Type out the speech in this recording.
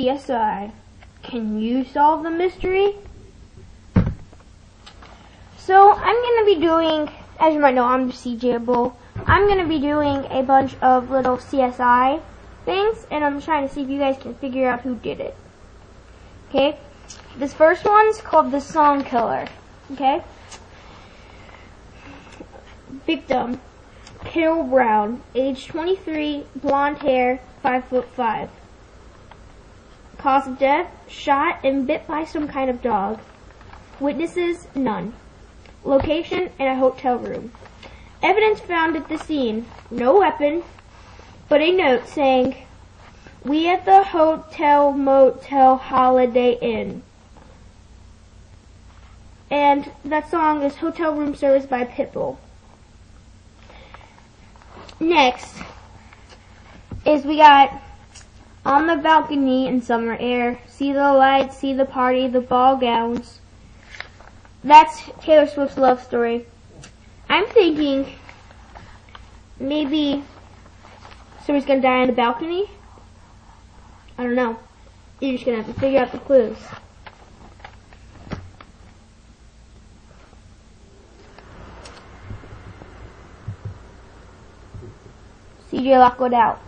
CSI. Can you solve the mystery? So I'm gonna be doing, as you might know, I'm CJ Bull. I'm gonna be doing a bunch of little CSI things, and I'm trying to see if you guys can figure out who did it. Okay? This first one's called the Song Killer. Okay? Victim, Carol Brown, age 23, blonde hair, 5 foot 5. Cause of death, shot and bit by some kind of dog. Witnesses, none. Location, in a hotel room. Evidence found at the scene, no weapon, but a note saying, we at the Hotel Motel Holiday Inn. And that song is Hotel Room Service by Pitbull. Next is we got on the balcony in summer air, see the lights, see the party, the ball gowns. That's Taylor Swift's love story. I'm thinking maybe somebody's gonna die on the balcony. I don't know. You're just gonna have to figure out the clues. CJ Lockwood out.